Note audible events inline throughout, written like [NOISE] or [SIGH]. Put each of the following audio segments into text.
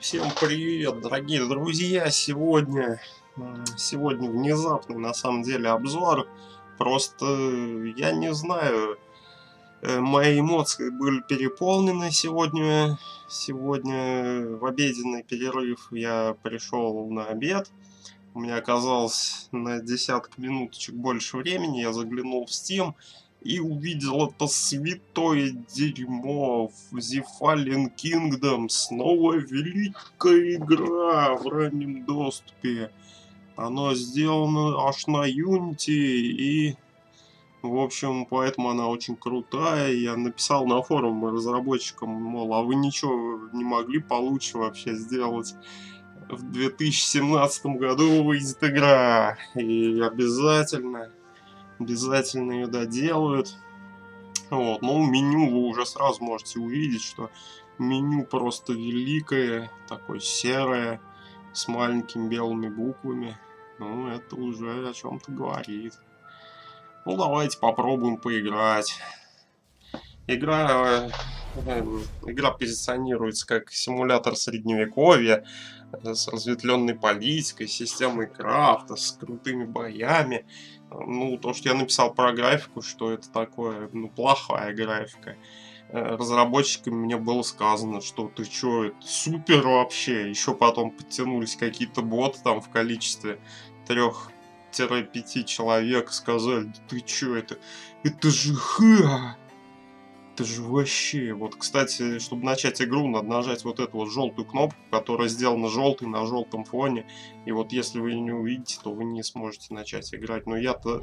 Всем привет, дорогие друзья! Сегодня, сегодня внезапный на самом деле обзор. Просто я не знаю, э, мои эмоции были переполнены сегодня. Сегодня в обеденный перерыв я пришел на обед. У меня оказалось на десяток минуточек больше времени. Я заглянул в Steam и увидел это святое дерьмо в Fallen Kingdom. Снова великая игра в раннем доступе. Оно сделано аж на Unity и... В общем, поэтому она очень крутая. Я написал на форум разработчикам, мол, а вы ничего не могли получше вообще сделать? В 2017 году выйдет игра. И обязательно обязательно ее доделают. Вот, ну, меню вы уже сразу можете увидеть, что меню просто великое, такое серое, с маленькими белыми буквами. Ну, это уже о чем-то говорит. Ну, давайте попробуем поиграть. Игра, игра позиционируется как симулятор средневековья, с разветвленной политикой, системой крафта, с крутыми боями ну, то, что я написал про графику, что это такое, ну, плохая графика. Э, разработчиками мне было сказано, что ты чё, это супер вообще. Еще потом подтянулись какие-то боты там в количестве трех-пяти человек, сказали, ты чё, это, это же ха! Это же вообще... Вот, кстати, чтобы начать игру, надо нажать вот эту вот желтую кнопку, которая сделана желтой на желтом фоне. И вот если вы не увидите, то вы не сможете начать играть. Но я-то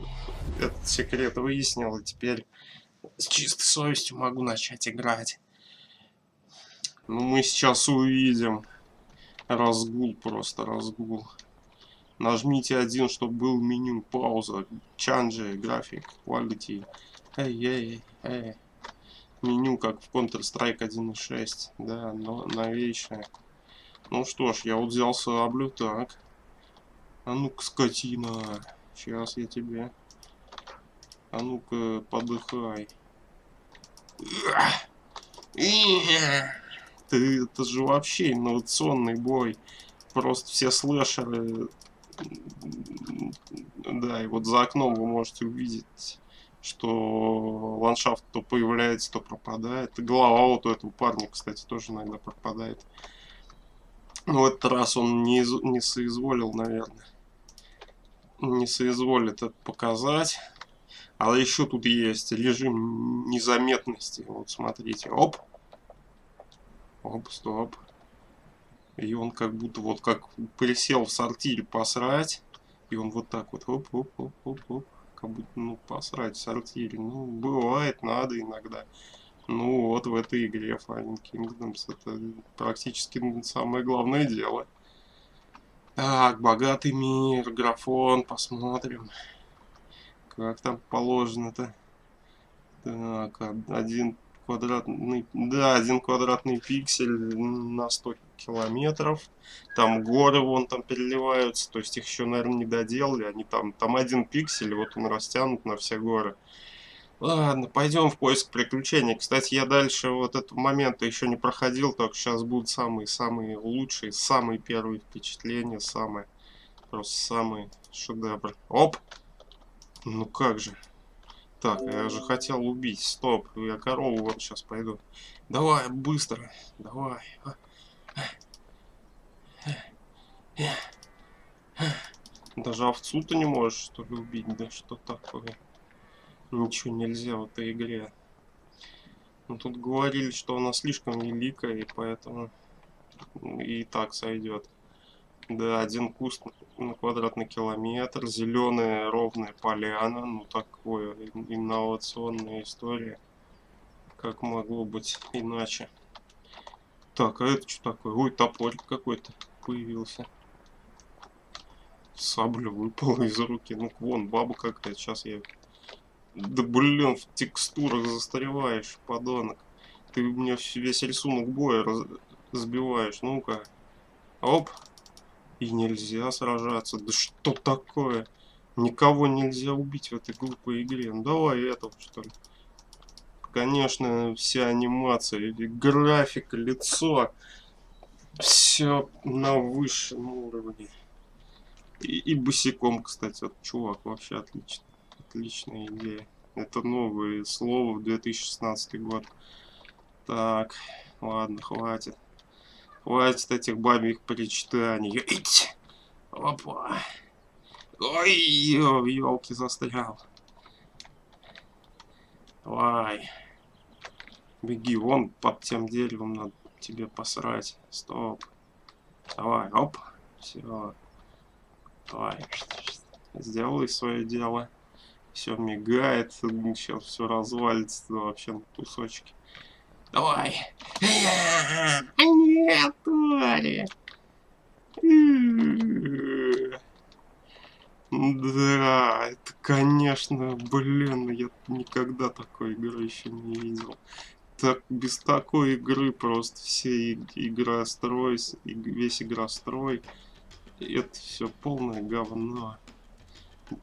этот секрет выяснил, и теперь с чистой совестью могу начать играть. Ну, мы сейчас увидим. Разгул просто, разгул. Нажмите один, чтобы был меню, пауза, чанджи, график, quality. Эй, эй, эй меню, как в Counter-Strike 1.6. Да, но новейшее. Ну что ж, я вот взял саблю, так. А ну-ка, скотина. Сейчас я тебе. А ну-ка, подыхай. Ты, это же вообще инновационный бой. Просто все слэшеры... Да, и вот за окном вы можете увидеть что ландшафт то появляется, то пропадает. Голова вот у этого парня, кстати, тоже иногда пропадает. Но в этот раз он не, не соизволил, наверное. Не соизволит это показать. А еще тут есть режим незаметности. Вот смотрите. Оп. Оп, стоп. И он как будто вот как присел в сортире посрать. И он вот так вот. Оп, оп, оп, оп, оп как будто, ну, посрать в сортире. Ну, бывает, надо иногда. Ну, вот в этой игре Fallen Kingdoms это практически самое главное дело. Так, богатый мир, графон, посмотрим. Как там положено-то. Так, один квадратный, да, один квадратный пиксель на 100 километров. Там горы вон там переливаются, то есть их еще, наверное, не доделали. Они там, там один пиксель, вот он растянут на все горы. Ладно, пойдем в поиск приключений. Кстати, я дальше вот этого момента еще не проходил, так сейчас будут самые-самые лучшие, самые первые впечатления, самые, просто самые шедевры. Оп! Ну как же. Так, я же хотел убить. Стоп, я корову вот сейчас пойду. Давай, быстро. Давай. Даже овцу-то не можешь, что ли, убить? Да что такое? Ничего нельзя в этой игре. Ну, тут говорили, что она слишком великая, и поэтому и так сойдет. Да, один куст на квадратный километр, зеленая ровная поляна, ну такое, инновационная история. Как могло быть иначе? Так, а это что такое? Ой, топорик какой-то появился. Сабля выпала из руки. Ну, вон, баба какая-то. Сейчас я... Да блин, в текстурах застареваешь, подонок. Ты мне весь рисунок боя раз... сбиваешь. Ну-ка. Оп. И нельзя сражаться. Да что такое? Никого нельзя убить в этой глупой игре. Ну давай этого, что ли. Конечно, вся анимация, графика, лицо. все на высшем уровне. И, и босиком, кстати, вот чувак, вообще отлично. Отличная идея. Это новые слова в 2016 год. Так, ладно, хватит. Хватит этих бабьих причитаний. Ить! Опа! Ой, елки застрял. Давай. Беги, вон под тем деревом надо тебе посрать. Стоп. Давай, оп. Все. Давай. Сделай свое дело. Все мигает. Сейчас все развалится вообще на кусочки. Давай. Нет, твари. Да, это, конечно, блин, я никогда такой игры еще не видел. Так, без такой игры просто все игра строй, весь игра строй, это все полное говно.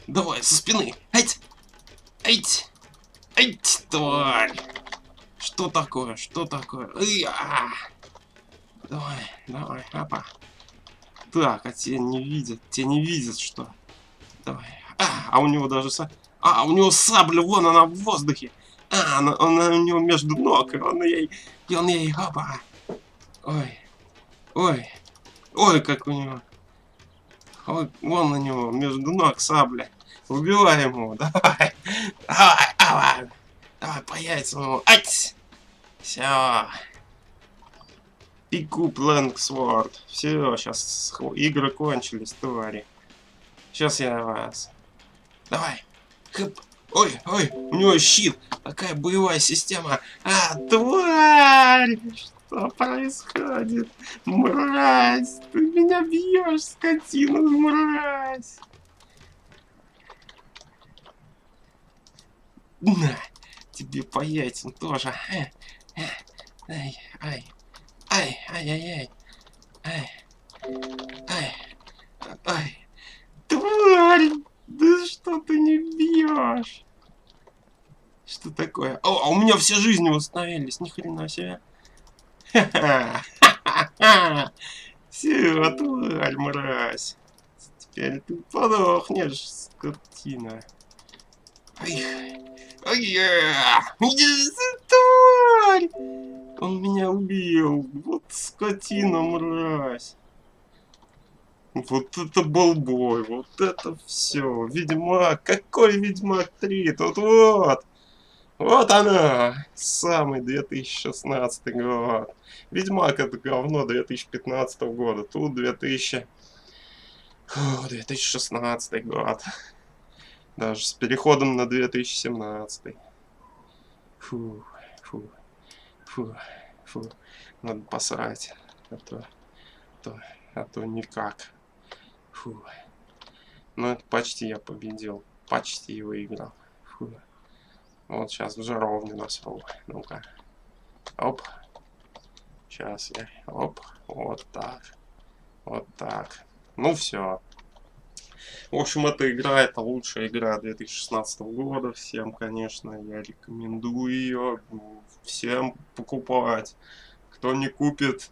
Давай, со спины! Ать! Ать! Ать, тварь! Что такое? Что такое? И, а! Давай, давай, опа. Так, а те не видят, те не видят, что. Давай. А, а у него даже са... А, у него сабля, вон она в воздухе. А, она, она у него между ног, и он ей... И он ей... Опа. Ой. Ой. Ой, как у него... Ой, вон на него, между ног сабля. Убивай ему, [LAUGHS] давай. Давай, давай. Давай, по яйцам ему. Ать! Все. Пикуп Лэнгсворд. Все, сейчас игры кончились, твари. Сейчас я вас. Давай. Хэп. Ой, ой, у него щит. Такая боевая система. А, тварь! Что происходит? Мразь! Ты меня бьешь, скотина, мразь! На! Тебе по яйцам тоже. Ай, ай, ай, ай, ай, ай, ай, ай, ай. Тварь! Да что ты не бьешь? Что такое? О, а у меня все жизни восстановились, ни хрена себе. Все, тварь, мразь. Теперь ты подохнешь, скотина. Ай, тварь! Убил. Вот скотина, мразь. Вот это был бой, вот это все. Ведьмак, какой Ведьмак 3? Тут вот. Вот она, самый 2016 год. Ведьмак это говно 2015 года. Тут 2000... Фу, 2016 год. Даже с переходом на 2017. Фу, фу, фу, фу. Надо посрать. А то, то, а то никак. Фу. Ну, это почти я победил. Почти выиграл. Фу. Вот сейчас уже ровно насрал. Ну-ка. Оп. Сейчас я. Оп. Вот так. Вот так. Ну все. В общем, эта игра, это лучшая игра 2016 года. Всем, конечно, я рекомендую ее. Всем покупать. Кто не купит,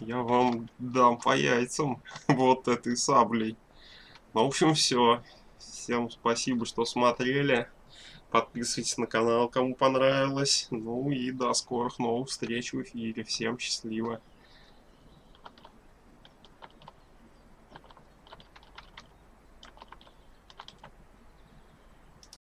я вам дам по яйцам [LAUGHS] вот этой саблей. Ну, в общем, все. Всем спасибо, что смотрели. Подписывайтесь на канал, кому понравилось. Ну и до скорых новых встреч в эфире. Всем счастливо.